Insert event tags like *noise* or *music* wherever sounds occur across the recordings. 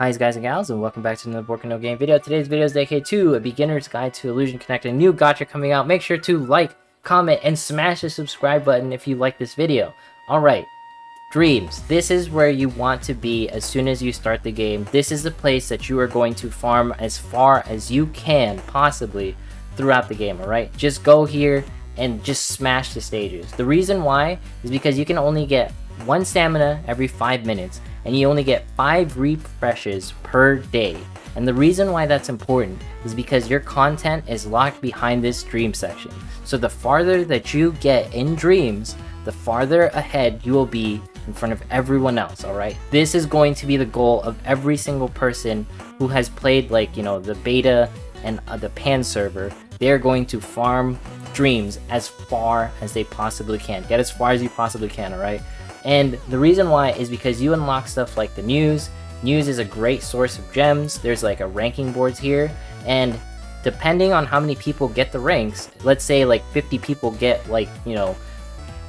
Hi guys and gals and welcome back to another Borkono Gaming video. Today's video is dedicated to a beginner's guide to Illusion Connect, a new gacha coming out. Make sure to like, comment, and smash the subscribe button if you like this video. Alright, Dreams. This is where you want to be as soon as you start the game. This is the place that you are going to farm as far as you can possibly throughout the game, alright? Just go here and just smash the stages. The reason why is because you can only get one stamina every 5 minutes and you only get 5 refreshes per day. And the reason why that's important is because your content is locked behind this dream section. So the farther that you get in dreams, the farther ahead you will be in front of everyone else, alright? This is going to be the goal of every single person who has played like, you know, the beta and uh, the pan server. They're going to farm dreams as far as they possibly can. Get as far as you possibly can, alright? And the reason why is because you unlock stuff like the news. News is a great source of gems. There's like a ranking boards here. And depending on how many people get the ranks, let's say like 50 people get like, you know,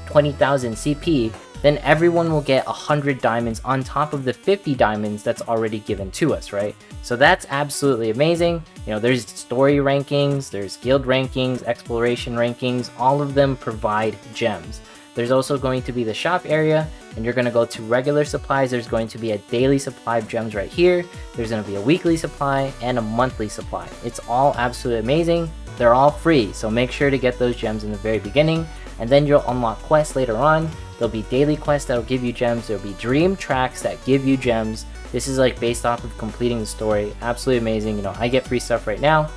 20,000 CP, then everyone will get 100 diamonds on top of the 50 diamonds that's already given to us, right? So that's absolutely amazing. You know, there's story rankings, there's guild rankings, exploration rankings, all of them provide gems. There's also going to be the shop area, and you're going to go to regular supplies. There's going to be a daily supply of gems right here. There's going to be a weekly supply and a monthly supply. It's all absolutely amazing. They're all free, so make sure to get those gems in the very beginning, and then you'll unlock quests later on. There'll be daily quests that'll give you gems. There'll be dream tracks that give you gems. This is like based off of completing the story. Absolutely amazing. You know, I get free stuff right now.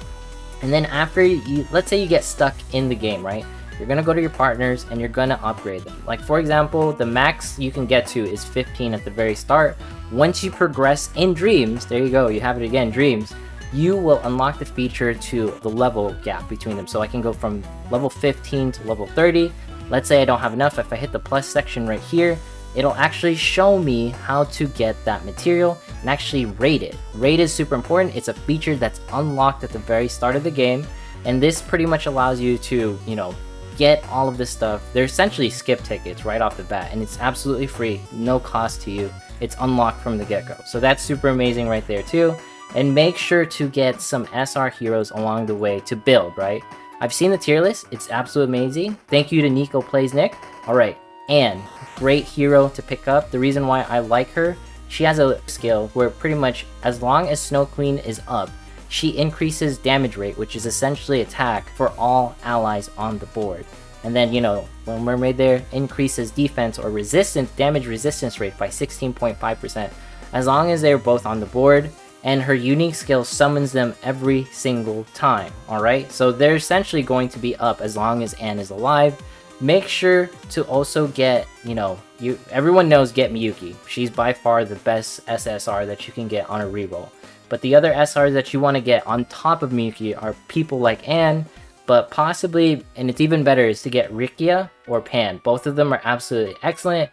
And then after you, let's say you get stuck in the game, right? You're gonna go to your partners and you're gonna upgrade them. Like for example, the max you can get to is 15 at the very start. Once you progress in Dreams, there you go, you have it again, Dreams, you will unlock the feature to the level gap between them. So I can go from level 15 to level 30. Let's say I don't have enough, if I hit the plus section right here, it'll actually show me how to get that material and actually rate it. Rate is super important. It's a feature that's unlocked at the very start of the game. And this pretty much allows you to, you know, get all of this stuff. They're essentially skip tickets right off the bat, and it's absolutely free, no cost to you. It's unlocked from the get-go. So that's super amazing right there too. And make sure to get some SR heroes along the way to build, right? I've seen the tier list, it's absolutely amazing. Thank you to Nico Plays Nick. Alright, Anne, great hero to pick up. The reason why I like her, she has a skill where pretty much as long as Snow Queen is up, she increases damage rate, which is essentially attack for all allies on the board. And then, you know, when Mermaid there increases defense or resistance, damage resistance rate by 16.5%, as long as they're both on the board, and her unique skill summons them every single time, alright? So they're essentially going to be up as long as Anne is alive. Make sure to also get, you know, you everyone knows get Miyuki. She's by far the best SSR that you can get on a reroll. But the other SRs that you want to get on top of Miyuki are people like Anne, but possibly, and it's even better, is to get Rikia or Pan. Both of them are absolutely excellent.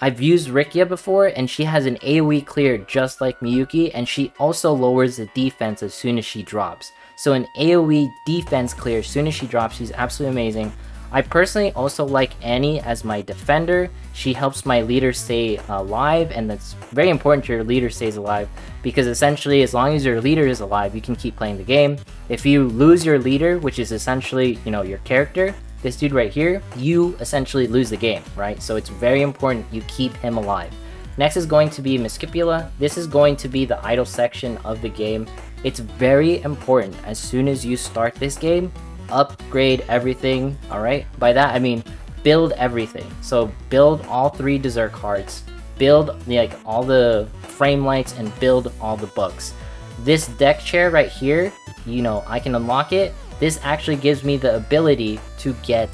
I've used Rikia before, and she has an AoE clear just like Miyuki, and she also lowers the defense as soon as she drops. So an AoE defense clear as soon as she drops, she's absolutely amazing. I personally also like Annie as my defender. She helps my leader stay alive, and that's very important your leader stays alive because essentially, as long as your leader is alive, you can keep playing the game. If you lose your leader, which is essentially, you know, your character, this dude right here, you essentially lose the game, right? So it's very important you keep him alive. Next is going to be Muscipula. This is going to be the idle section of the game. It's very important as soon as you start this game, upgrade everything, alright? By that I mean build everything. So build all three dessert cards, build like all the frame lights, and build all the books. This deck chair right here, you know, I can unlock it. This actually gives me the ability to get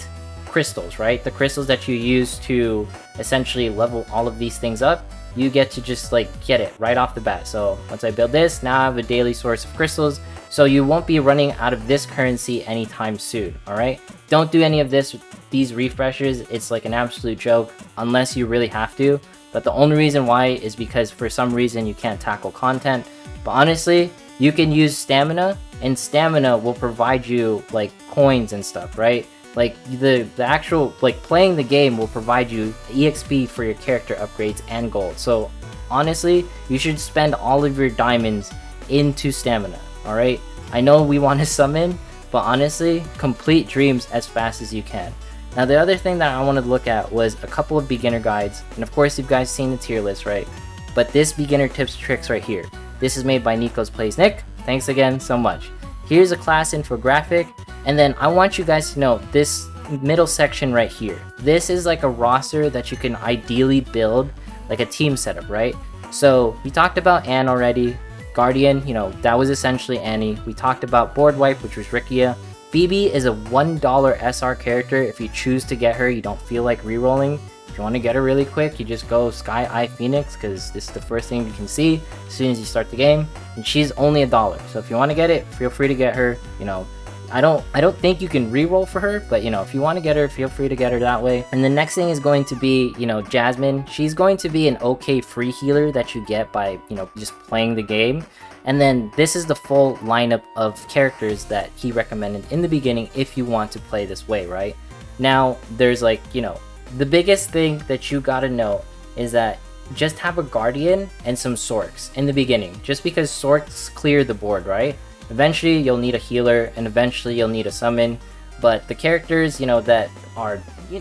crystals, right? The crystals that you use to essentially level all of these things up you get to just like get it right off the bat. So once I build this, now I have a daily source of crystals. So you won't be running out of this currency anytime soon, alright? Don't do any of this, these refreshers, it's like an absolute joke, unless you really have to. But the only reason why is because for some reason you can't tackle content. But honestly, you can use stamina, and stamina will provide you like coins and stuff, right? Like the the actual like playing the game will provide you exp for your character upgrades and gold. So honestly, you should spend all of your diamonds into stamina, alright? I know we want to *laughs* summon, but honestly, complete dreams as fast as you can. Now the other thing that I wanted to look at was a couple of beginner guides, and of course you've guys seen the tier list, right? But this beginner tips tricks right here. This is made by Nico's Plays Nick. Thanks again so much. Here's a class infographic, and then I want you guys to know this middle section right here. This is like a roster that you can ideally build like a team setup, right? So we talked about Anne already. Guardian, you know, that was essentially Annie. We talked about Board Wipe, which was Rikia. Phoebe is a $1 SR character. If you choose to get her, you don't feel like rerolling. If you want to get her really quick, you just go Sky Eye Phoenix because this is the first thing you can see as soon as you start the game. And she's only a dollar. So if you want to get it, feel free to get her. You know, I don't I don't think you can re-roll for her, but you know, if you want to get her, feel free to get her that way. And the next thing is going to be, you know, Jasmine. She's going to be an okay free healer that you get by, you know, just playing the game. And then this is the full lineup of characters that he recommended in the beginning if you want to play this way, right? Now, there's like, you know, the biggest thing that you gotta know is that just have a Guardian and some Sorks in the beginning, just because Sorks clear the board, right? Eventually, you'll need a healer, and eventually you'll need a summon. But the characters, you know, that are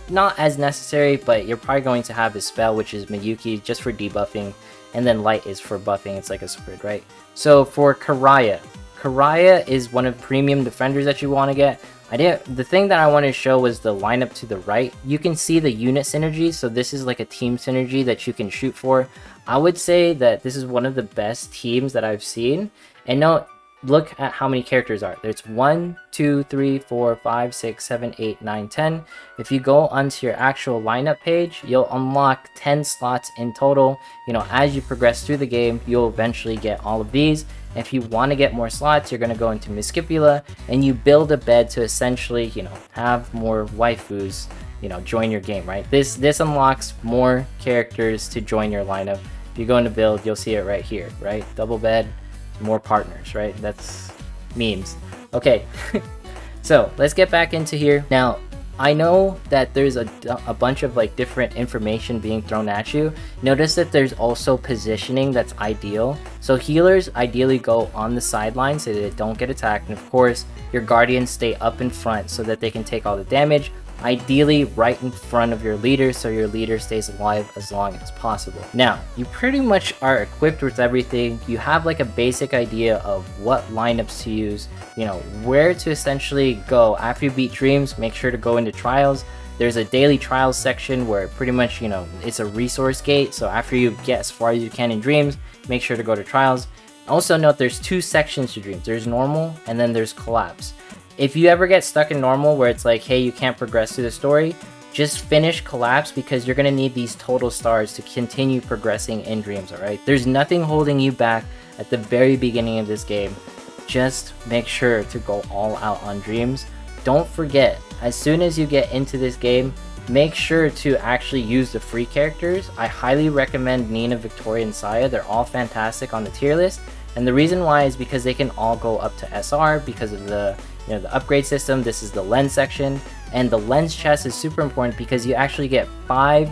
not as necessary, but you're probably going to have a spell, which is Miyuki, just for debuffing, and then Light is for buffing. It's like a spread, right? So for Karaya, Karaya is one of premium defenders that you want to get. I didn't. The thing that I wanted to show was the lineup to the right. You can see the unit synergy, so this is like a team synergy that you can shoot for. I would say that this is one of the best teams that I've seen. And no, look at how many characters are. There's 1, 2, 3, 4, 5, 6, 7, 8, 9, 10. If you go onto your actual lineup page, you'll unlock 10 slots in total. You know, as you progress through the game, you'll eventually get all of these. If you want to get more slots, you're going to go into Muscipula and you build a bed to essentially, you know, have more waifus, you know, join your game, right? This this unlocks more characters to join your lineup. If you go into build, you'll see it right here, right? Double bed, more partners, right? That's memes. Okay, *laughs* so let's get back into here. Now, I know that there's a, a bunch of like different information being thrown at you. Notice that there's also positioning that's ideal. So healers ideally go on the sidelines so they don't get attacked. And of course, your guardians stay up in front so that they can take all the damage ideally right in front of your leader so your leader stays alive as long as possible. Now, you pretty much are equipped with everything. You have like a basic idea of what lineups to use, you know, where to essentially go. After you beat dreams, make sure to go into trials. There's a daily trials section where pretty much, you know, it's a resource gate. So after you get as far as you can in dreams, make sure to go to trials. Also note there's two sections to dreams. There's normal and then there's collapse. If you ever get stuck in normal where it's like, hey, you can't progress through the story, just finish Collapse because you're going to need these total stars to continue progressing in Dreams, alright? There's nothing holding you back at the very beginning of this game. Just make sure to go all out on Dreams. Don't forget, as soon as you get into this game, make sure to actually use the free characters. I highly recommend Nina, Victoria, and Saya. They're all fantastic on the tier list. And the reason why is because they can all go up to SR because of the you know, the upgrade system, this is the lens section, and the lens chest is super important because you actually get 5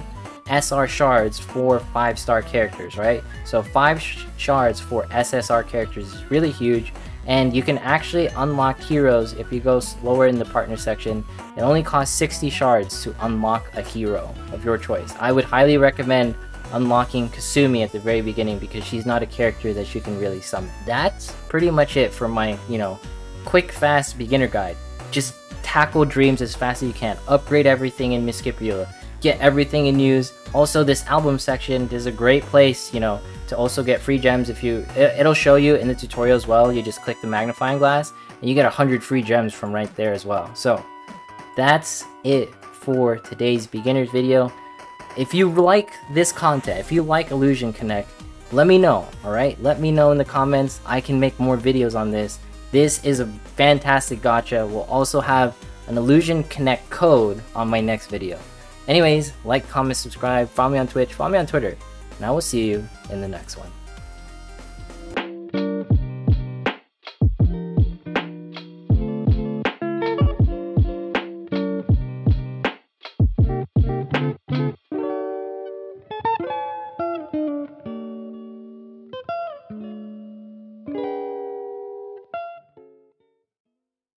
SR shards for 5 star characters, right? So 5 sh shards for SSR characters is really huge, and you can actually unlock heroes if you go slower in the partner section. It only costs 60 shards to unlock a hero of your choice. I would highly recommend unlocking Kasumi at the very beginning because she's not a character that you can really summon. That's pretty much it for my, you know, quick, fast beginner guide. Just tackle dreams as fast as you can. Upgrade everything in Muscipula. Get everything in use. Also, this album section is a great place, you know, to also get free gems if you... It'll show you in the tutorial as well. You just click the magnifying glass, and you get 100 free gems from right there as well. So, that's it for today's beginner's video. If you like this content, if you like Illusion Connect, let me know, alright? Let me know in the comments. I can make more videos on this. This is a fantastic gacha We'll also have an Illusion Connect code on my next video. Anyways, like, comment, subscribe, follow me on Twitch, follow me on Twitter, and I will see you in the next one.